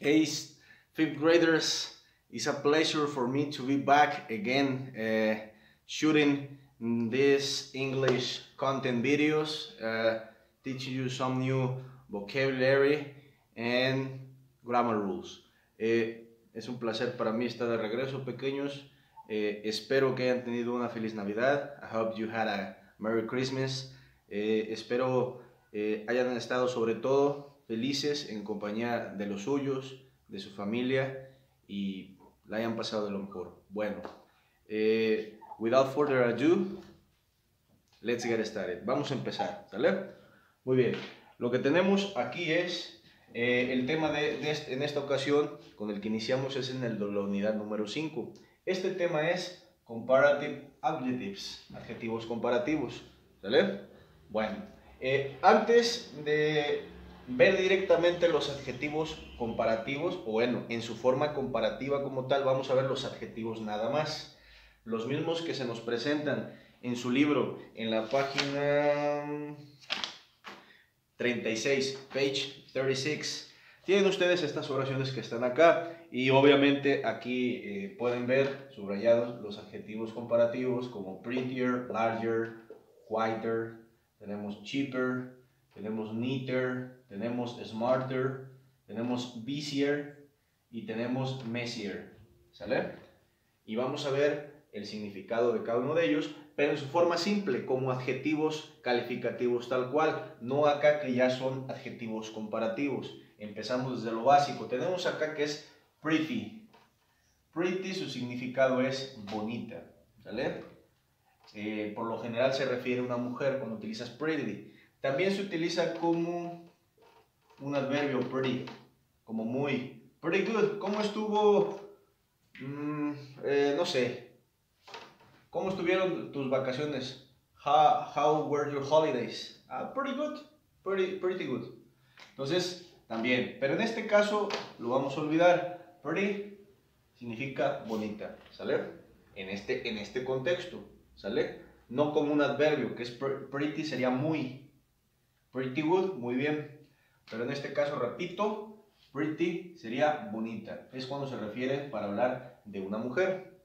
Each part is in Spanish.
Ace fifth graders, it's a pleasure for me to be back again uh, shooting these English content videos, uh, teaching you some new vocabulary and grammar rules. Eh, es un placer para mí estar de regreso, pequeños. Eh, espero que hayan tenido una feliz Navidad. I hope you had a Merry Christmas. Eh, espero eh, hayan estado sobre todo felices en compañía de los suyos, de su familia y la hayan pasado de lo mejor. Bueno, eh, without further ado, let's get started. Vamos a empezar, ¿vale? Muy bien, lo que tenemos aquí es eh, el tema de, de este- en esta ocasión con el que iniciamos es en el la unidad número 5. Este tema es comparative adjectives, adjetivos comparativos, ¿vale? Bueno, eh, antes de ver directamente los adjetivos comparativos, o bueno, en su forma comparativa como tal, vamos a ver los adjetivos nada más. Los mismos que se nos presentan en su libro, en la página 36, page 36. Tienen ustedes estas oraciones que están acá y obviamente aquí eh, pueden ver subrayados los adjetivos comparativos como prettier, larger, whiter, tenemos cheaper, tenemos neater, tenemos smarter, tenemos busier y tenemos messier. ¿Sale? Y vamos a ver el significado de cada uno de ellos, pero en su forma simple, como adjetivos calificativos tal cual, no acá que ya son adjetivos comparativos. Empezamos desde lo básico. Tenemos acá que es pretty. Pretty, su significado es bonita. ¿Sale? Eh, por lo general se refiere a una mujer cuando utilizas pretty. También se utiliza como un adverbio pretty, como muy. Pretty good. ¿Cómo estuvo? Mm, eh, no sé. ¿Cómo estuvieron tus vacaciones? How, how were your holidays? Ah, pretty good. Pretty, pretty good. Entonces, también. Pero en este caso lo vamos a olvidar. Pretty significa bonita. ¿Sale? En este, en este contexto. ¿Sale? No como un adverbio, que es pr- pretty sería muy. Pretty good, muy bien. Pero en este caso, repito, pretty sería bonita. Es cuando se refiere para hablar de una mujer.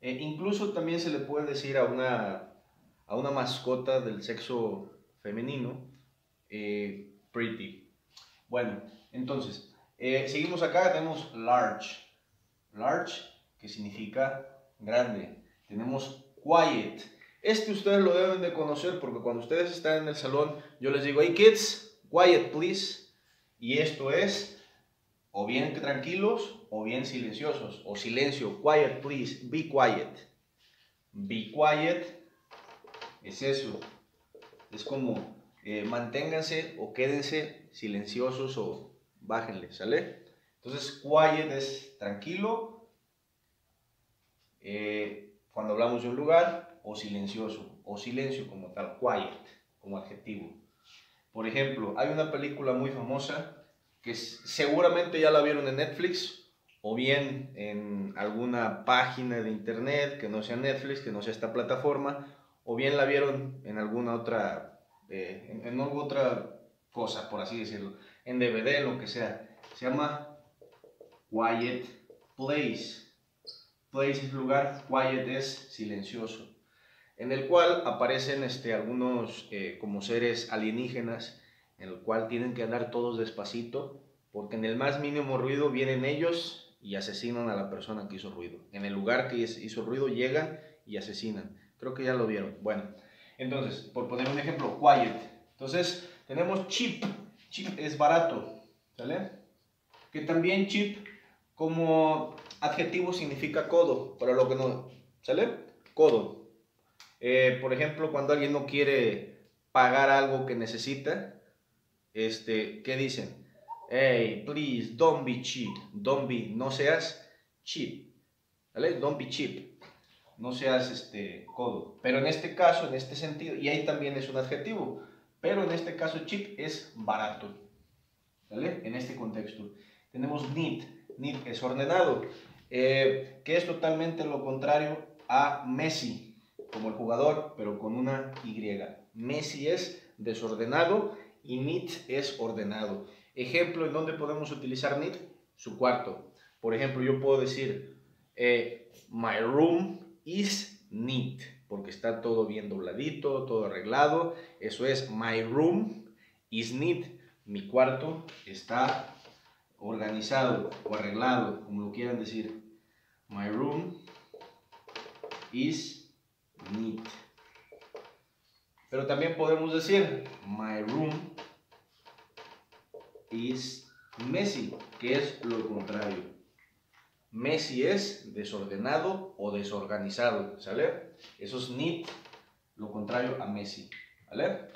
Eh, incluso también se le puede decir a una, a una mascota del sexo femenino, eh, pretty. Bueno, entonces, eh, seguimos acá, tenemos large. Large, que significa grande. Tenemos quiet. Este ustedes lo deben de conocer porque cuando ustedes están en el salón, yo les digo, hey kids, quiet please. Y esto es o bien tranquilos o bien silenciosos. O silencio, quiet please, be quiet. Be quiet es eso. Es como eh, manténganse o quédense silenciosos o bájenle, ¿sale? Entonces, quiet es tranquilo. eh, cuando hablamos de un lugar, o silencioso, o silencio como tal, quiet, como adjetivo. Por ejemplo, hay una película muy famosa que seguramente ya la vieron en Netflix o bien en alguna página de internet que no sea Netflix, que no sea esta plataforma, o bien la vieron en alguna otra, eh, en alguna otra cosa, por así decirlo, en DVD, lo que sea. Se llama Quiet Place. Place es lugar, quiet es silencioso, en el cual aparecen este, algunos eh, como seres alienígenas, en el cual tienen que andar todos despacito, porque en el más mínimo ruido vienen ellos y asesinan a la persona que hizo ruido. En el lugar que hiz- hizo ruido llegan y asesinan. Creo que ya lo vieron. Bueno, entonces, por poner un ejemplo, quiet. Entonces, tenemos cheap. Cheap es barato, ¿sale? Que también cheap como adjetivo significa codo, para lo que no, ¿sale? Codo. Eh, por ejemplo, cuando alguien no quiere pagar algo que necesita, este, ¿qué dicen? Hey, please, don't be cheap. Don't be, no seas cheap. ¿Vale? Don't be cheap. No seas este, codo. Pero en este caso, en este sentido, y ahí también es un adjetivo, pero en este caso cheap es barato. ¿Vale? En este contexto. Tenemos neat. Neat es ordenado. eh, que es totalmente lo contrario a Messi, como el jugador, pero con una Y. Messi es desordenado y neat es ordenado. Ejemplo en donde podemos utilizar neat su cuarto. Por ejemplo, yo puedo decir, eh, my room is neat, porque está todo bien dobladito, todo arreglado. Eso es, my room is neat. Mi cuarto está organizado o arreglado, como lo quieran decir. My room is neat. Pero también podemos decir, my room is messy, que es lo contrario. Messy es desordenado o desorganizado, ¿sale? Eso es neat, lo contrario a messy, ¿vale?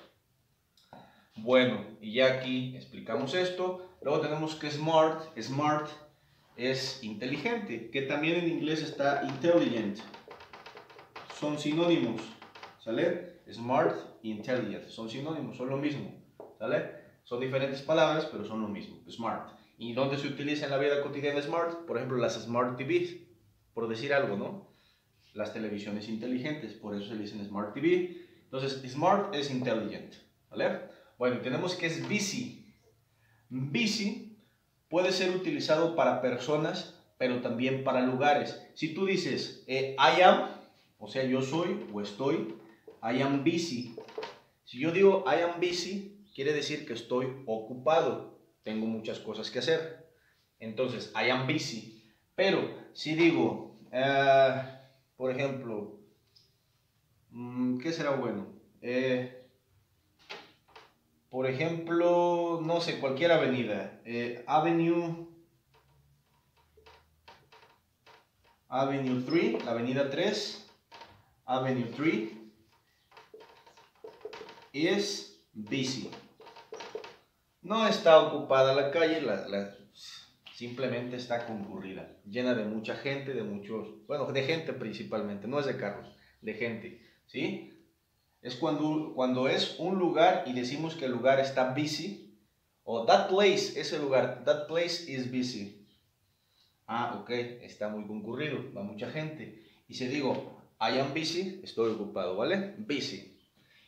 Bueno, y ya aquí explicamos esto. Luego tenemos que smart, smart es inteligente, que también en inglés está intelligent. Son sinónimos, ¿sale? Smart e intelligent, son sinónimos, son lo mismo, ¿sale? Son diferentes palabras, pero son lo mismo, smart. ¿Y dónde se utiliza en la vida cotidiana smart? Por ejemplo, las smart TVs, por decir algo, ¿no? Las televisiones inteligentes, por eso se le dicen smart TV. Entonces, smart es intelligent, ¿vale? Bueno, tenemos que es busy. Busy puede ser utilizado para personas, pero también para lugares. Si tú dices, eh, I am, o sea, yo soy o estoy, I am busy. Si yo digo I am busy, quiere decir que estoy ocupado tengo muchas cosas que hacer. Entonces, I am busy. Pero si digo, uh, por ejemplo, mm, ¿qué será bueno? Eh, por ejemplo, no sé, cualquier avenida. Eh, Avenue. Avenue 3, la avenida 3. Avenue 3 is busy. No está ocupada la calle, simplemente está concurrida, llena de mucha gente, de muchos, bueno, de gente principalmente, no es de carros, de gente, ¿sí? Es cuando, cuando es un lugar y decimos que el lugar está busy, o that place, ese lugar, that place is busy. Ah, ok, está muy concurrido, va mucha gente. Y si digo, I am busy, estoy ocupado, ¿vale? Busy.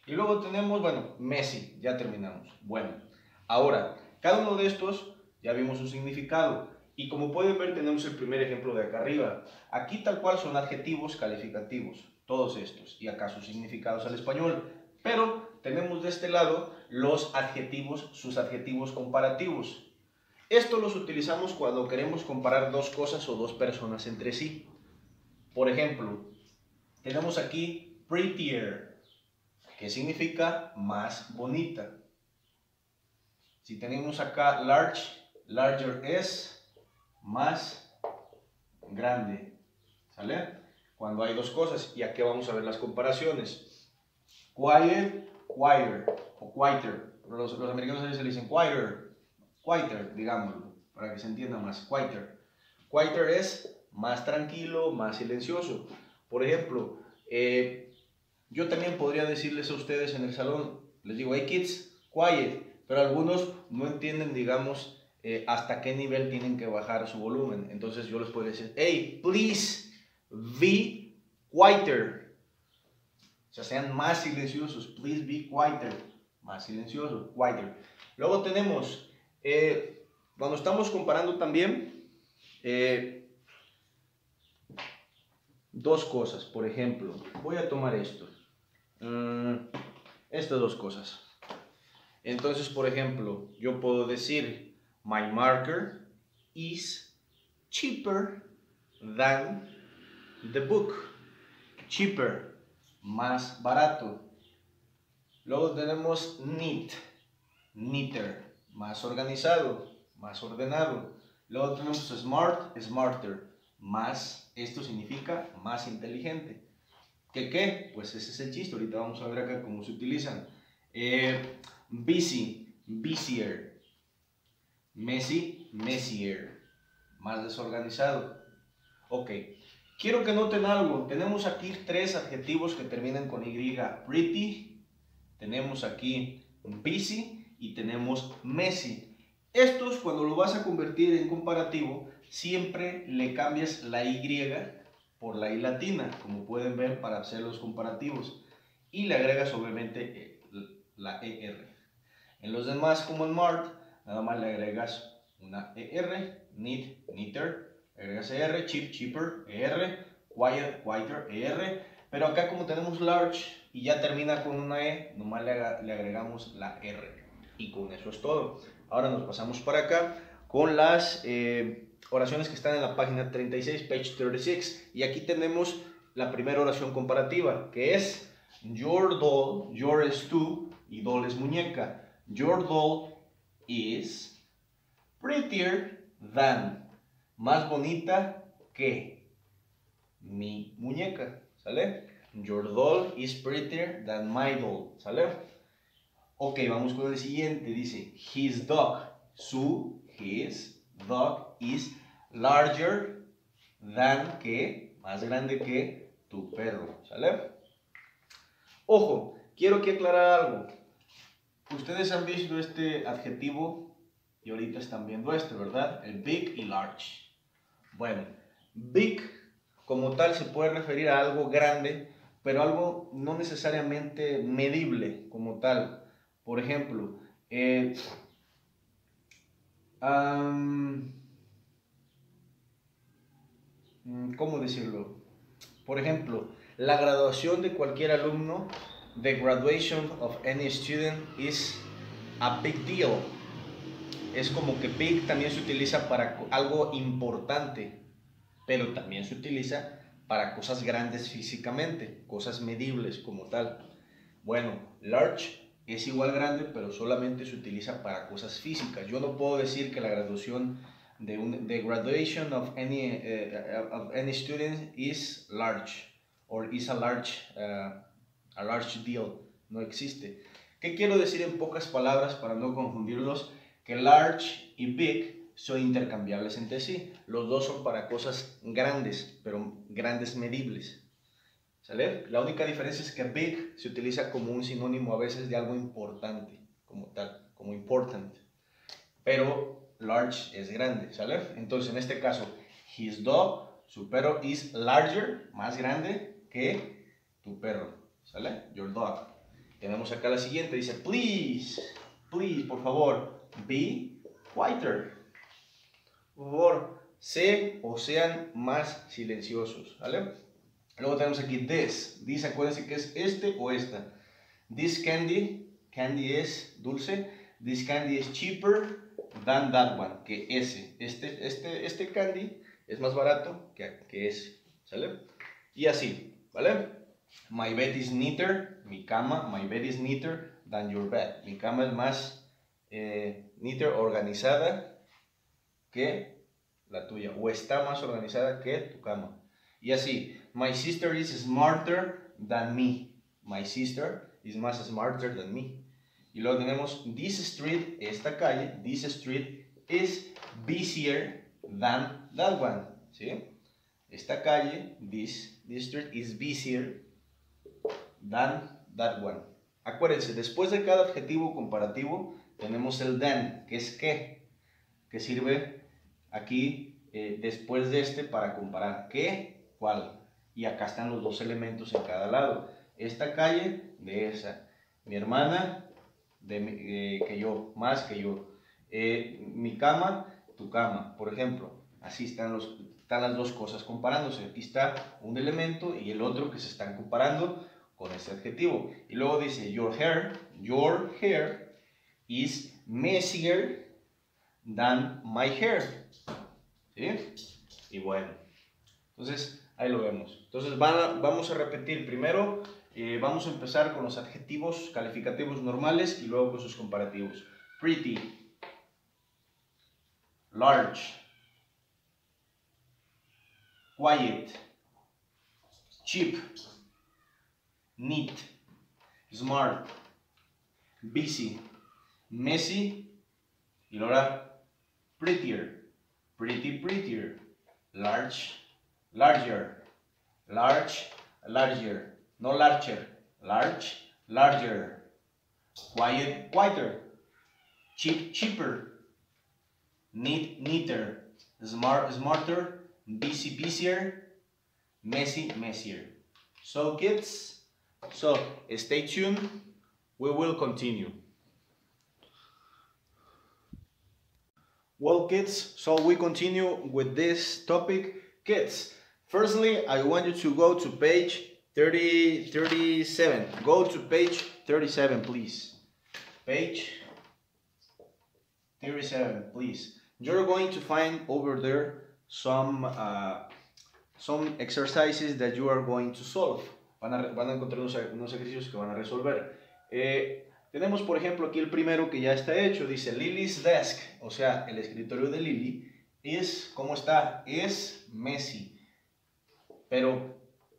Y luego tenemos, bueno, Messi, ya terminamos. Bueno, Ahora, cada uno de estos ya vimos su significado. Y como pueden ver, tenemos el primer ejemplo de acá arriba. Aquí tal cual son adjetivos calificativos, todos estos, y acá sus significados al español. Pero tenemos de este lado los adjetivos, sus adjetivos comparativos. Esto los utilizamos cuando queremos comparar dos cosas o dos personas entre sí. Por ejemplo, tenemos aquí prettier, que significa más bonita. Si tenemos acá large, larger es más grande. ¿Sale? Cuando hay dos cosas. Y aquí vamos a ver las comparaciones. Quiet, quieter o quieter. Los, los americanos se le dicen quieter, quieter, digámoslo, para que se entienda más. Quieter. Quieter es más tranquilo, más silencioso. Por ejemplo, eh, yo también podría decirles a ustedes en el salón, les digo, hey kids, quiet, pero algunos no entienden, digamos, eh, hasta qué nivel tienen que bajar su volumen. Entonces yo les puedo decir, hey, please be quieter. O sea, sean más silenciosos. Please be quieter. Más silenciosos, quieter. Luego tenemos, eh, cuando estamos comparando también, eh, dos cosas. Por ejemplo, voy a tomar esto. Mm, estas dos cosas. Entonces, por ejemplo, yo puedo decir, my marker is cheaper than the book. Cheaper, más barato. Luego tenemos neat, neater, más organizado, más ordenado. Luego tenemos smart, smarter, más, esto significa más inteligente. ¿Qué qué? Pues ese es el chiste, ahorita vamos a ver acá cómo se utilizan. Eh, Busy, busier. Messy, messier. Más desorganizado. Ok. Quiero que noten algo. Tenemos aquí tres adjetivos que terminan con Y. Pretty, tenemos aquí busy y tenemos messy. Estos, cuando lo vas a convertir en comparativo, siempre le cambias la Y por la I latina, como pueden ver para hacer los comparativos. Y le agregas obviamente la ER. En los demás, como en Mart, nada más le agregas una ER, neat, neater, agregas ER, cheap, cheaper, ER, quiet, quieter, ER, pero acá como tenemos large y ya termina con una E, nomás le, le agregamos la R y con eso es todo. Ahora nos pasamos para acá con las eh, oraciones que están en la página 36, page 36, y aquí tenemos la primera oración comparativa, que es Your doll, your es tú y doll es muñeca. Your doll is prettier than, más bonita que mi muñeca, ¿sale? Your doll is prettier than my doll, ¿sale? Ok, vamos con el siguiente, dice his dog, su, his dog is larger than que, más grande que tu perro, ¿sale? Ojo, quiero que aclarar algo. Ustedes han visto este adjetivo y ahorita están viendo este, ¿verdad? El big y large. Bueno, big como tal se puede referir a algo grande, pero algo no necesariamente medible como tal. Por ejemplo, eh, ¿cómo decirlo? Por ejemplo, la graduación de cualquier alumno, the graduation of any student is a big deal. Es como que big también se utiliza para algo importante, pero también se utiliza para cosas grandes físicamente, cosas medibles como tal. Bueno, large es igual grande, pero solamente se utiliza para cosas físicas. Yo no puedo decir que la graduación un, the graduation of any, uh, of any student is large or is a large, uh, a large deal. No existe. ¿Qué quiero decir en pocas palabras para no confundirlos? Que large y big son intercambiables entre sí. Los dos son para cosas grandes, pero grandes medibles. ¿Sale? La única diferencia es que big se utiliza como un sinónimo a veces de algo importante, como tal, como important. Pero large es grande, ¿sale? Entonces, en este caso, his dog, su perro, is larger, más grande que tu perro, ¿sale? Your dog. Tenemos acá la siguiente, dice, please, please, por favor, be quieter. Por favor, sé o sean más silenciosos, ¿vale? Luego tenemos aquí this. This, acuérdense que es este o esta. This candy, candy es dulce. This candy is cheaper than that one, que ese. Este, este, este candy es más barato que, que ese, ¿sale? Y así, ¿vale? My bed is neater, mi cama, my bed is neater than your bed. Mi cama es más eh, neater, organizada que la tuya. O está más organizada que tu cama. Y así, my sister is smarter than me. My sister is más smarter than me. Y luego tenemos this street, esta calle, this street is busier than that one. ¿Sí? Esta calle, this, this street is busier than that one. Acuérdense, después de cada adjetivo comparativo tenemos el than, que es qué, que sirve aquí eh, después de este para comparar qué, cuál. Y acá están los dos elementos en cada lado. Esta calle de esa. Mi hermana de, eh, que yo, más que yo. Eh, mi cama, tu cama, por ejemplo. Así están, los, están las dos cosas comparándose. Aquí está un elemento y el otro que se están comparando con ese adjetivo. Y luego dice, your hair, your hair is messier than my hair. ¿Sí? Y bueno, entonces ahí lo vemos. Entonces vamos a repetir primero, eh, vamos a empezar con los adjetivos calificativos normales y luego con sus comparativos. Pretty, large, quiet, cheap, neat, smart, busy, messy y ahora prettier, pretty prettier, large, larger, large, larger, no larger, large, larger, quiet, quieter, cheap, cheaper, neat, neater, smart, smarter, busy, busier, messy, messier. So kids, so stay tuned, we will continue. Well, kids, so we continue with this topic. Kids, firstly, I want you to go to page 30, 37. Go to page 37, please. Page 37, please. You're going to find over there some, uh, some exercises that you are going to solve. Van a, van a encontrar unos, unos, ejercicios que van a resolver. Eh, tenemos, por ejemplo, aquí el primero que ya está hecho. Dice Lily's desk, o sea, el escritorio de Lily, es, ¿cómo está? Es Messi. Pero,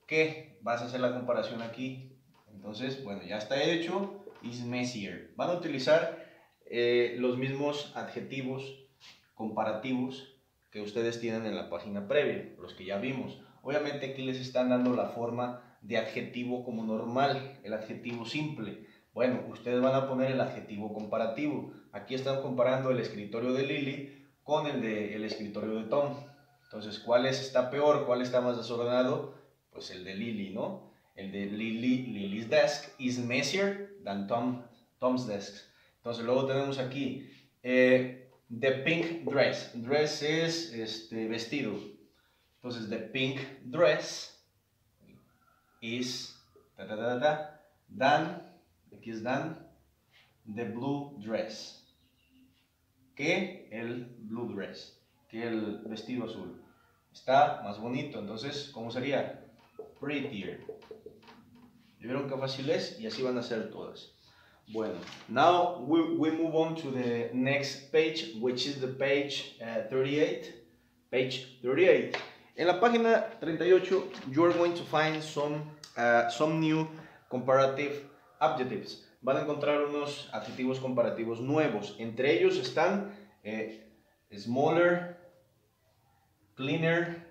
¿qué? Vas a hacer la comparación aquí. Entonces, bueno, ya está hecho. Is messier. Van a utilizar eh, los mismos adjetivos comparativos que ustedes tienen en la página previa, los que ya vimos. Obviamente aquí les están dando la forma de adjetivo como normal, el adjetivo simple. Bueno, ustedes van a poner el adjetivo comparativo. Aquí están comparando el escritorio de Lily con el de el escritorio de Tom. Entonces, ¿cuál es, está peor? ¿Cuál está más desordenado? Pues el de Lily, ¿no? El de Lily, Lily's desk is messier than Tom, Tom's desk. Entonces, luego tenemos aquí eh, the pink dress. Dress es este, vestido. Entonces, the pink dress is da, da, da, da, aquí es than, the blue dress. Que el blue dress, que el vestido azul. Está más bonito, entonces, ¿cómo sería? Prettier. ¿Vieron qué fácil es? Y así van a ser todas. Bueno, now we, we move on to the next page, which is the page uh, 38. Page 38. En la página 38, you are going to find some, uh, some new comparative adjectives. Van a encontrar unos adjetivos comparativos nuevos. Entre ellos están eh, smaller, cleaner,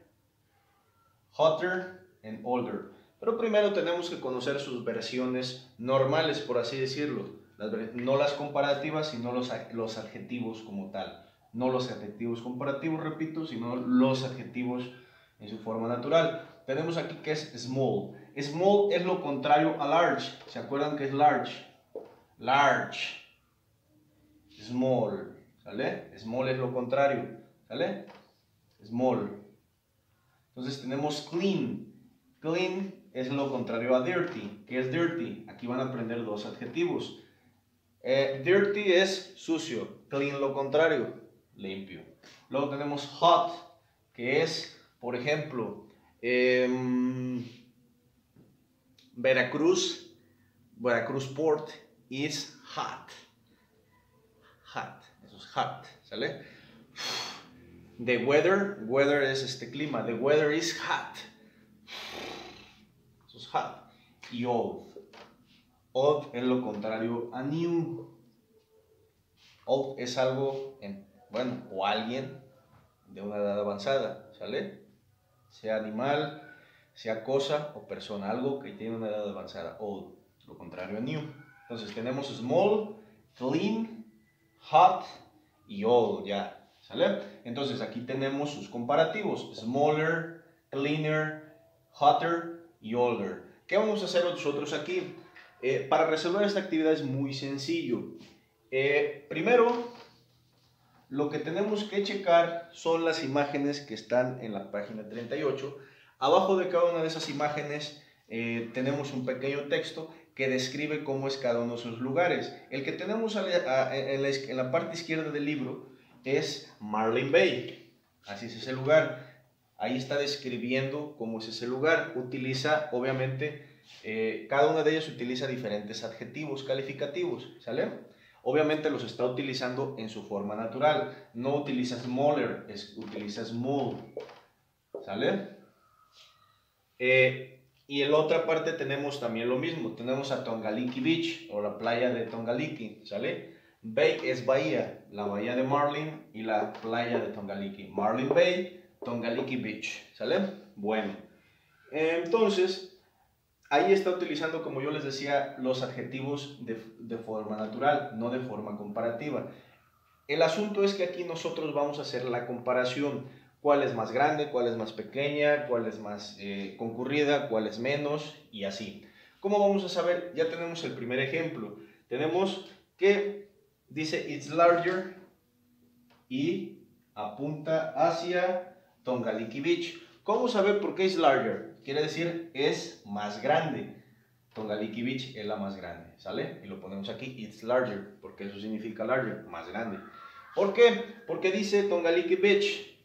hotter, Pero primero tenemos que conocer sus versiones normales, por así decirlo. No las comparativas, sino los, los adjetivos como tal. No los adjetivos comparativos, repito, sino los adjetivos en su forma natural. Tenemos aquí que es small. Small es lo contrario a large. ¿Se acuerdan que es large? Large. Small. ¿Sale? Small es lo contrario. ¿Sale? Small. Entonces tenemos clean. Clean es lo contrario a dirty. ¿Qué es dirty? Aquí van a aprender dos adjetivos. Eh, dirty es sucio. Clean lo contrario. Limpio. Luego tenemos hot, que es por ejemplo, eh, Veracruz, Veracruz Port is hot. Hot, eso es hot, ¿sale? The weather, weather es este clima, the weather is hot. Es hot. Y old. Old es lo contrario a new. Old es algo, en, bueno, o alguien de una edad avanzada, ¿sale? sea animal, sea cosa o persona, algo que tiene una edad avanzada, old, lo contrario a new. Entonces tenemos small, clean, hot y old ya, ¿sale? Entonces aquí tenemos sus comparativos, smaller, cleaner, hotter y older. ¿Qué vamos a hacer nosotros aquí? Eh, para resolver esta actividad es muy sencillo. Eh, primero, lo que tenemos que checar son las imágenes que están en la página 38. Abajo de cada una de esas imágenes eh, tenemos un pequeño texto que describe cómo es cada uno de esos lugares. El que tenemos en la parte izquierda del libro es Marlin Bay. Así es ese lugar. Ahí está describiendo cómo es ese lugar. Utiliza, obviamente, eh, cada una de ellas utiliza diferentes adjetivos calificativos. ¿Sale? Obviamente los está utilizando en su forma natural. No utiliza smaller, es, utiliza small. ¿Sale? Eh, y en la otra parte tenemos también lo mismo. Tenemos a Tongaliki Beach o la playa de Tongaliki. ¿Sale? Bay es bahía, la bahía de Marlin y la playa de Tongaliki. Marlin Bay, Tongaliki Beach. ¿Sale? Bueno. Entonces, ahí está utilizando, como yo les decía, los adjetivos de, forma natural, no de forma comparativa. El asunto es que aquí nosotros vamos a hacer la comparación. ¿Cuál es más grande? ¿Cuál es más pequeña? ¿Cuál es más eh, concurrida? ¿Cuál es menos? Y así. ¿Cómo vamos a saber? Ya tenemos el primer ejemplo. Tenemos que dice it's larger y apunta hacia Tongaliki Beach. ¿Cómo saber por qué es larger? Quiere decir es más grande. Tongaliki Beach es la más grande, ¿sale? Y lo ponemos aquí, it's larger, porque eso significa larger, más grande. ¿Por qué? Porque dice Tongaliki Beach,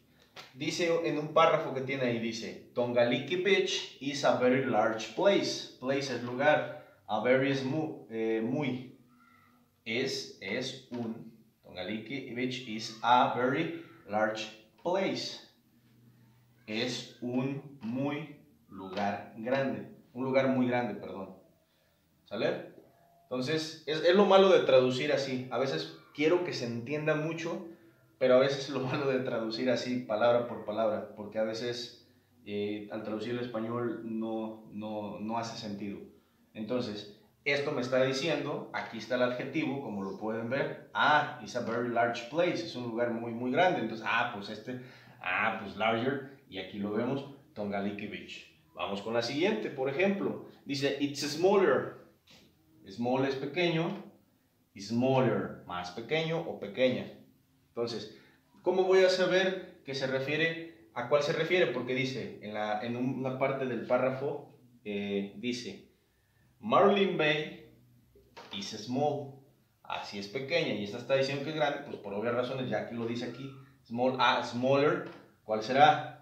dice en un párrafo que tiene ahí, dice, Tongaliki Beach is a very large place. Place es lugar, a very es eh, muy, es, es un, Tongaliki Beach is a very large place. Es un muy lugar grande, un lugar muy grande, perdón. ¿Sale? Entonces, es, es lo malo de traducir así. A veces quiero que se entienda mucho, pero a veces lo malo de traducir así, palabra por palabra, porque a veces eh, al traducir el español no, no, no hace sentido. Entonces, esto me está diciendo, aquí está el adjetivo, como lo pueden ver, ah, it's a very large place, es un lugar muy, muy grande. Entonces, ah, pues este, ah, pues larger, y aquí lo vemos, Tongaliki Beach. Vamos con la siguiente, por ejemplo, dice, it's smaller. Small es pequeño, smaller, más pequeño o pequeña. Entonces, ¿cómo voy a saber que se refiere, a cuál se refiere? Porque dice, en, la, en una parte del párrafo, eh, dice, Marlin Bay is small. Así es pequeña y esta está diciendo que es grande, pues por obvias razones, ya que lo dice aquí, small, ah, smaller, ¿cuál será?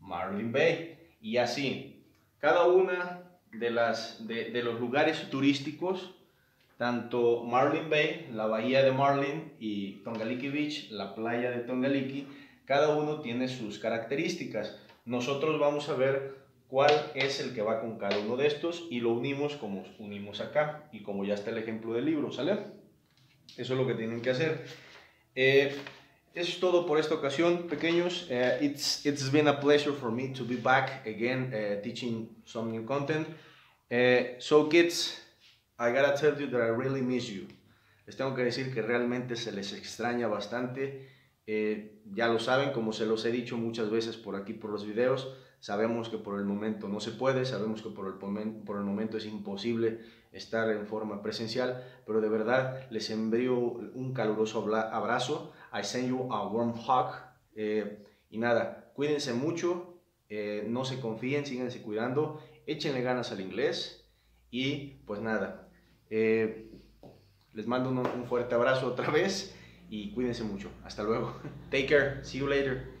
Marlin Bay. Y así, cada una de, las, de, los lugares turísticos tanto Marlin Bay, la bahía de Marlin, y Tongaliki Beach, la playa de Tongaliki, cada uno tiene sus características. Nosotros vamos a ver cuál es el que va con cada uno de estos y lo unimos como unimos acá y como ya está el ejemplo del libro, ¿sale? Eso es lo que tienen que hacer. Eh, eso es todo por esta ocasión, pequeños. Uh, it's, it's been a pleasure for me to be back again uh, teaching some new content. Uh, so kids, I gotta tell you that I really miss you. Les tengo que decir que realmente se les extraña bastante. Eh, ya lo saben, como se los he dicho muchas veces por aquí por los videos, sabemos que por el momento no se puede, sabemos que por el, por el momento es imposible estar en forma presencial, pero de verdad les envío un caluroso abrazo. I send you a warm hug. Eh, y nada, cuídense mucho, eh, no se confíen, síganse cuidando, échenle ganas al inglés y pues nada, eh, les mando un, un fuerte abrazo otra vez y cuídense mucho. Hasta luego. Take care. See you later.